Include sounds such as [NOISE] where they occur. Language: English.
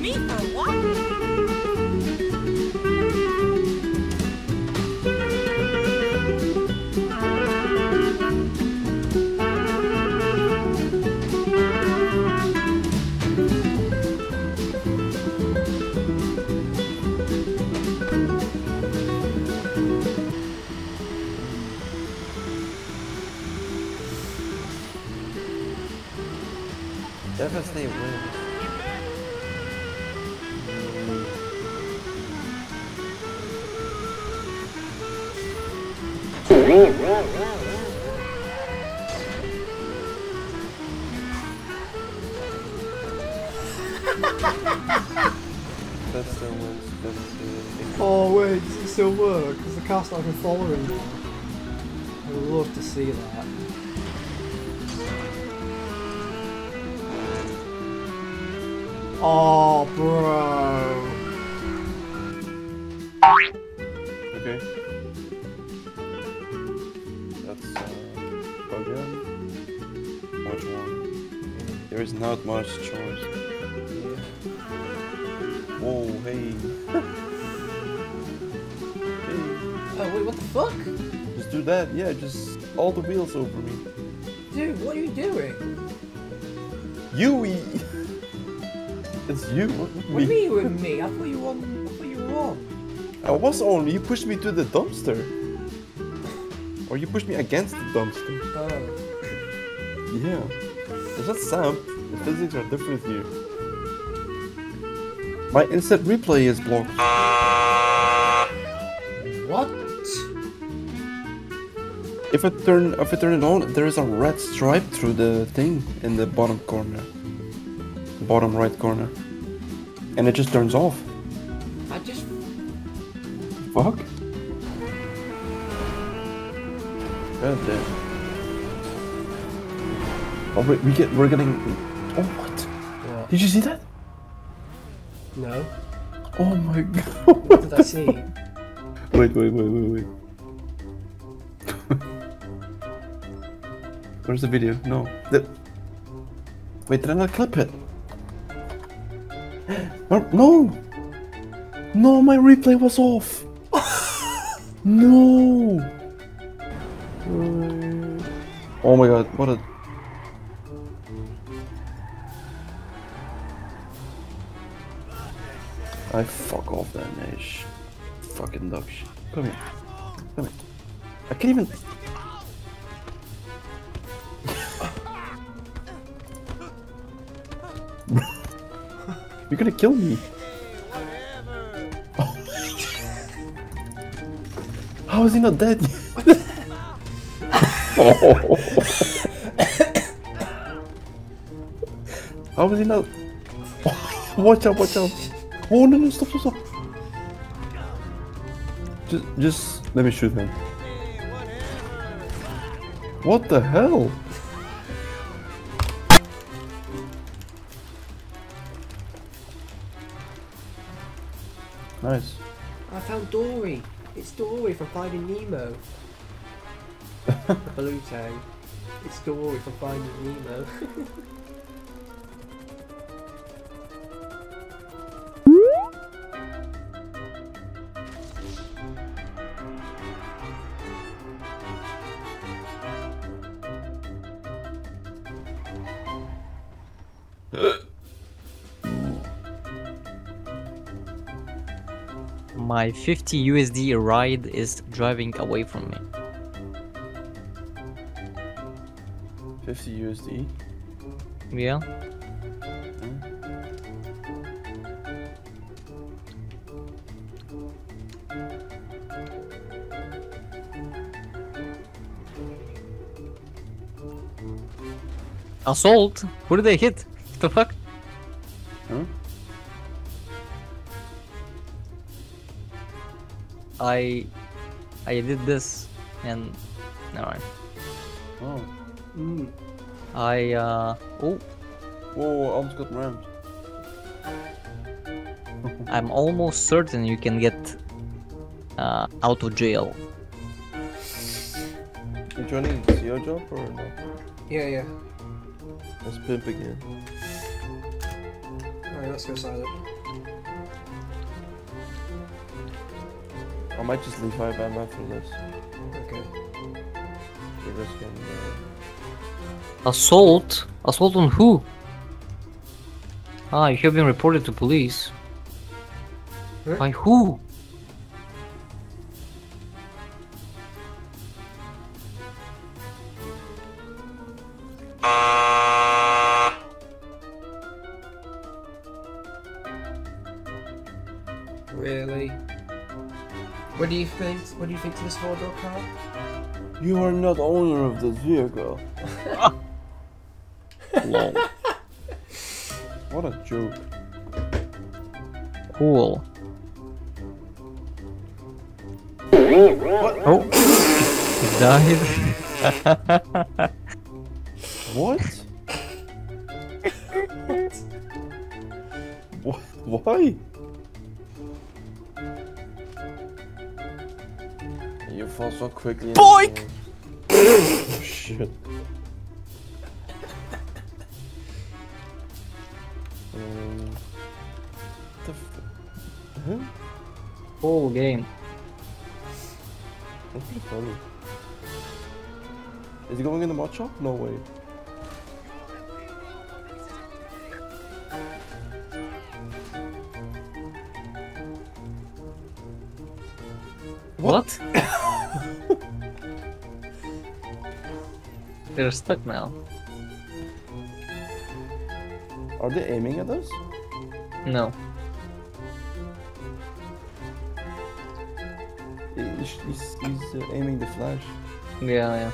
Me for what? Devastate wins. Oh wait, does it still work? Because the car's not even following now. I would love to see that. Oh, bro. Okay. There is not much choice. Whoa, hey. hey. Oh wait, what the fuck? Just do that, yeah, just all the wheels over me. Dude, what are you doing? You e- [LAUGHS] It's you, what do you mean you were me? I thought you were on. I thought you were on. I was on, you pushed me to the dumpster. Or you pushed me against the dumpster. Oh. Yeah. It's not Sam. The physics are different here. My instant replay is blocked. What? If I turn if I turn it on, there is a red stripe through the thing in the bottom corner. Bottom right corner. And it just turns off. I just. Fuck. God damn. Oh wait, we get we're getting Oh what? Did you see that? No. Oh my god. [LAUGHS] What did I see? [LAUGHS] Wait, wait, wait, wait, wait. [LAUGHS] Where's the video? No. The... Wait, did I not clip it? [GASPS] No! No, my replay was off! no! Oh my god, what a... I fuck off that Nash. Fucking dog shit. Come here. Come here. I can't even... [LAUGHS] You're gonna kill me. [LAUGHS] How is he not dead yet? [LAUGHS] How is he not? watch out, watch out. Oh no, no, stop, stop, stop. Just, just let me shoot him. What the hell? Nice. I found Dory. It's Dory from Finding Nemo. the blue tag. It's Dory from Finding Nemo. [LAUGHS] My 50 USD ride is driving away from me. 50 USD. Yeah. Assault? Who did they hit? What the fuck? Huh? I I did this and never mind. Oh. mm. I uh oh Whoa, I almost got rammed. [LAUGHS] I'm almost certain you can get uh, out of jail. You joining CO job or no? Yeah, yeah. Let's pimp again. Alright, let's go silent. I might just leave IBAM after this. Okay. We're just gonna, Assault? Assault on who? Ah, you have been reported to police. Huh? By who? What do you think? What do you think to this four door car? You are not owner of this vehicle. Lol. [LAUGHS] What a joke. Cool. Oh, he died. What? [LAUGHS] what? Why? You fall so quickly. Boink! Oh, shit. um, the f- huh? Cool game. That's pretty funny. Is he going in the mod shop? No way. What? [LAUGHS] They're stuck now. Are they aiming at us? No. He's, he's, he's uh, aiming the flash. Yeah, yeah.